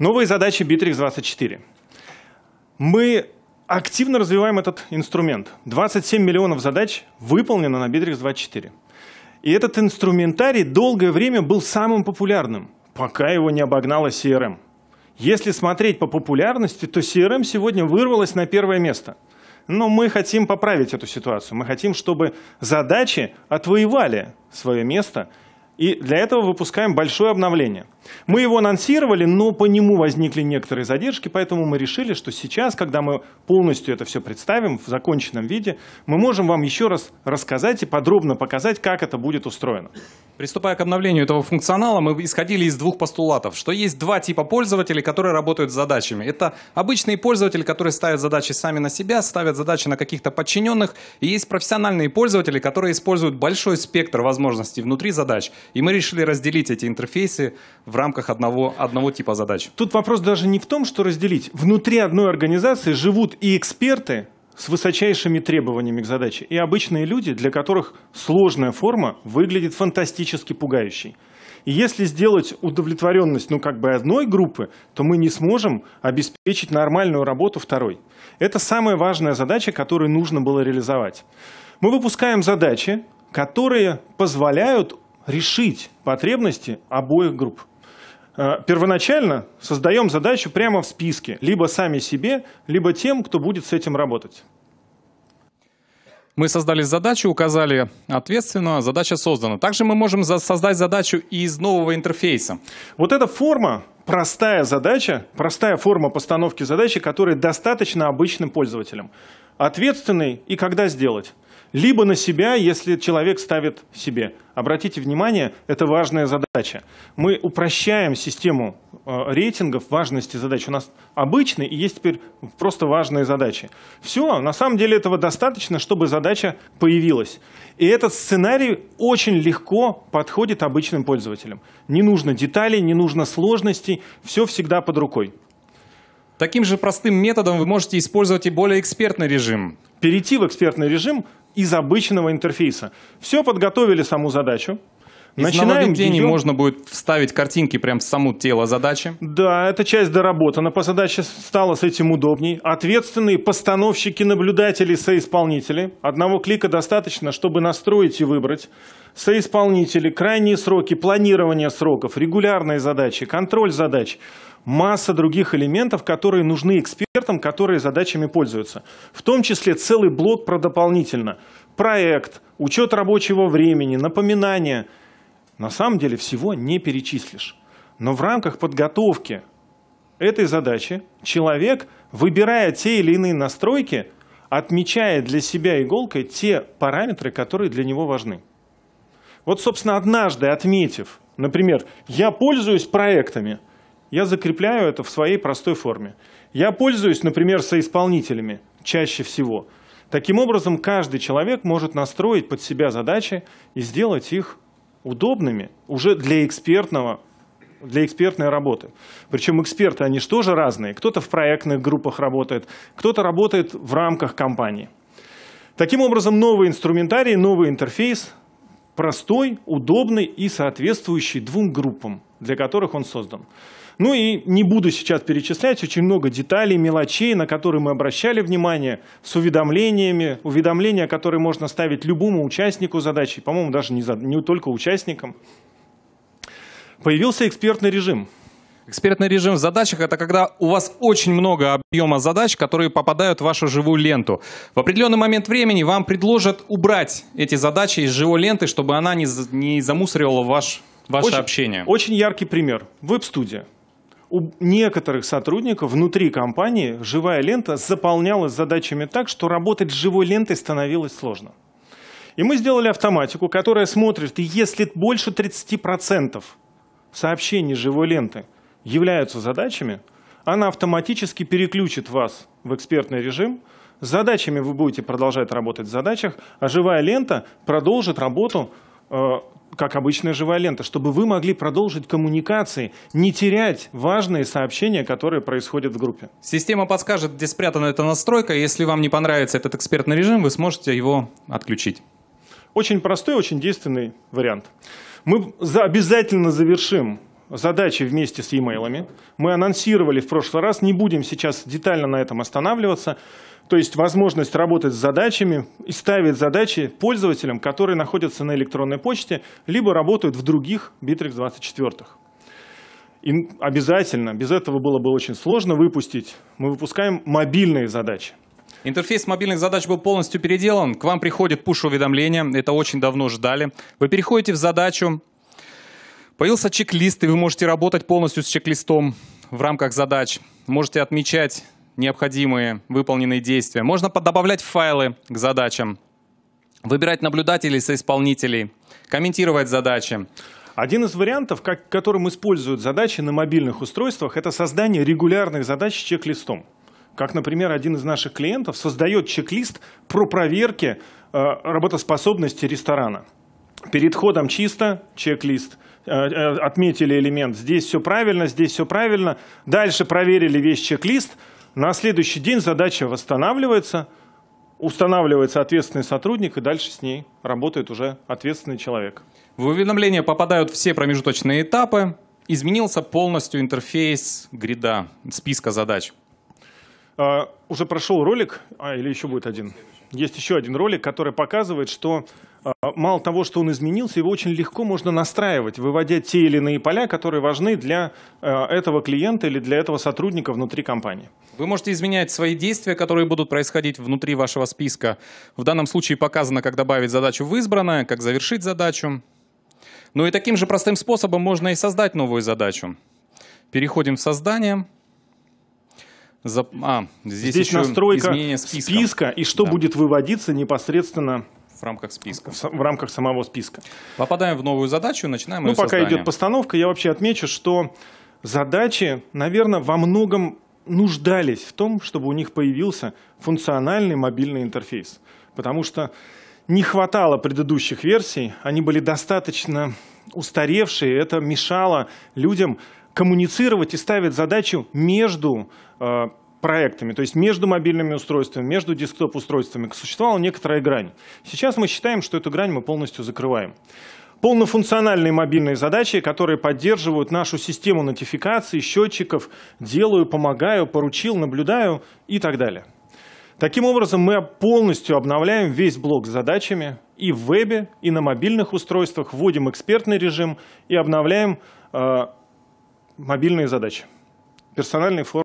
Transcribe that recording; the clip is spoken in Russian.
Новые задачи Bittrex 24. Мы активно развиваем этот инструмент. 27 миллионов задач выполнено на Bittrex 24. И этот инструментарий долгое время был самым популярным, пока его не обогнала CRM. Если смотреть по популярности, то CRM сегодня вырвалась на первое место. Но мы хотим поправить эту ситуацию. Мы хотим, чтобы задачи отвоевали свое место – и для этого выпускаем большое обновление. Мы его анонсировали, но по нему возникли некоторые задержки, поэтому мы решили, что сейчас, когда мы полностью это все представим в законченном виде, мы можем вам еще раз рассказать и подробно показать, как это будет устроено. Приступая к обновлению этого функционала, мы исходили из двух постулатов, что есть два типа пользователей, которые работают с задачами. Это обычные пользователи, которые ставят задачи сами на себя, ставят задачи на каких-то подчиненных, и есть профессиональные пользователи, которые используют большой спектр возможностей внутри задач. И мы решили разделить эти интерфейсы в рамках одного, одного типа задач. Тут вопрос даже не в том, что разделить. Внутри одной организации живут и эксперты, с высочайшими требованиями к задаче, и обычные люди, для которых сложная форма выглядит фантастически пугающей. И если сделать удовлетворенность ну, как бы одной группы, то мы не сможем обеспечить нормальную работу второй. Это самая важная задача, которую нужно было реализовать. Мы выпускаем задачи, которые позволяют решить потребности обоих групп. Э, первоначально создаем задачу прямо в списке, либо сами себе, либо тем, кто будет с этим работать. Мы создали задачу, указали ответственно, задача создана. Также мы можем создать задачу из нового интерфейса. Вот эта форма, простая задача, простая форма постановки задачи, которая достаточно обычным пользователям. Ответственный и когда сделать либо на себя, если человек ставит себе. Обратите внимание, это важная задача. Мы упрощаем систему э, рейтингов важности задач. У нас обычные и есть теперь просто важные задачи. Все, на самом деле этого достаточно, чтобы задача появилась. И этот сценарий очень легко подходит обычным пользователям. Не нужно деталей, не нужно сложностей, все всегда под рукой. Таким же простым методом вы можете использовать и более экспертный режим. Перейти в экспертный режим из обычного интерфейса. Все подготовили саму задачу. Из Начинаем ее... можно будет вставить картинки прямо в саму тело задачи. Да, эта часть доработана. По задаче стало с этим удобней. Ответственные постановщики, наблюдатели, соисполнители. Одного клика достаточно, чтобы настроить и выбрать. Соисполнители, крайние сроки, планирование сроков, регулярные задачи, контроль задач – масса других элементов, которые нужны экспертам, которые задачами пользуются. В том числе целый блок про дополнительно. Проект, учет рабочего времени, напоминания. На самом деле всего не перечислишь. Но в рамках подготовки этой задачи человек, выбирая те или иные настройки, отмечает для себя иголкой те параметры, которые для него важны. Вот, собственно, однажды отметив, например, я пользуюсь проектами – я закрепляю это в своей простой форме. Я пользуюсь, например, соисполнителями чаще всего. Таким образом, каждый человек может настроить под себя задачи и сделать их удобными уже для экспертного для экспертной работы. Причем эксперты, они же тоже разные. Кто-то в проектных группах работает, кто-то работает в рамках компании. Таким образом, новый инструментарий, новый интерфейс, простой, удобный и соответствующий двум группам, для которых он создан. Ну и не буду сейчас перечислять, очень много деталей, мелочей, на которые мы обращали внимание, с уведомлениями, уведомления, которые можно ставить любому участнику задачи, по-моему, даже не, за, не только участникам. Появился экспертный режим. Экспертный режим в задачах – это когда у вас очень много объема задач, которые попадают в вашу живую ленту. В определенный момент времени вам предложат убрать эти задачи из живой ленты, чтобы она не, не замусоривала ваш, ваше очень, общение. Очень яркий пример. Веб-студия у некоторых сотрудников внутри компании живая лента заполнялась задачами так, что работать с живой лентой становилось сложно. И мы сделали автоматику, которая смотрит, если больше 30% сообщений живой ленты являются задачами, она автоматически переключит вас в экспертный режим. С задачами вы будете продолжать работать в задачах, а живая лента продолжит работу э, как обычная живая лента, чтобы вы могли продолжить коммуникации, не терять важные сообщения, которые происходят в группе. Система подскажет, где спрятана эта настройка. Если вам не понравится этот экспертный режим, вы сможете его отключить. Очень простой, очень действенный вариант. Мы обязательно завершим задачи вместе с e-mail. Мы анонсировали в прошлый раз, не будем сейчас детально на этом останавливаться. То есть возможность работать с задачами и ставить задачи пользователям, которые находятся на электронной почте, либо работают в других Bittrex 24. И обязательно, без этого было бы очень сложно выпустить, мы выпускаем мобильные задачи. Интерфейс мобильных задач был полностью переделан. К вам приходит пуш-уведомление. Это очень давно ждали. Вы переходите в задачу. Появился чек-лист, и вы можете работать полностью с чек-листом в рамках задач. Можете отмечать необходимые выполненные действия. Можно добавлять файлы к задачам, выбирать наблюдателей соисполнителей, комментировать задачи. Один из вариантов, как, которым используют задачи на мобильных устройствах, это создание регулярных задач с чек-листом. Как, например, один из наших клиентов создает чек-лист про проверки э, работоспособности ресторана. Перед ходом чисто, чек-лист, э, э, отметили элемент, здесь все правильно, здесь все правильно. Дальше проверили весь чек-лист. На следующий день задача восстанавливается, устанавливается ответственный сотрудник, и дальше с ней работает уже ответственный человек. В уведомление попадают все промежуточные этапы. Изменился полностью интерфейс грида, списка задач. Uh, уже прошел ролик, а, или еще будет один. Есть еще один ролик, который показывает, что uh, мало того, что он изменился, его очень легко можно настраивать, выводя те или иные поля, которые важны для uh, этого клиента или для этого сотрудника внутри компании. Вы можете изменять свои действия, которые будут происходить внутри вашего списка. В данном случае показано, как добавить задачу в избранное, как завершить задачу. Ну и таким же простым способом можно и создать новую задачу. Переходим в создание. За... А, здесь, здесь настройка списка. списка и что да. будет выводиться непосредственно в рамках списка. В, в рамках самого списка. Попадаем в новую задачу, начинаем Ну, пока создание. идет постановка, я вообще отмечу, что задачи, наверное, во многом нуждались в том, чтобы у них появился функциональный мобильный интерфейс. Потому что не хватало предыдущих версий, они были достаточно устаревшие, это мешало людям коммуницировать и ставить задачу между э, проектами, то есть между мобильными устройствами, между десктоп-устройствами существовала некоторая грань. Сейчас мы считаем, что эту грань мы полностью закрываем. Полнофункциональные мобильные задачи, которые поддерживают нашу систему нотификаций, счетчиков, делаю, помогаю, поручил, наблюдаю и так далее. Таким образом, мы полностью обновляем весь блок с задачами и в вебе, и на мобильных устройствах, вводим экспертный режим и обновляем э, мобильные задачи. Персональный форм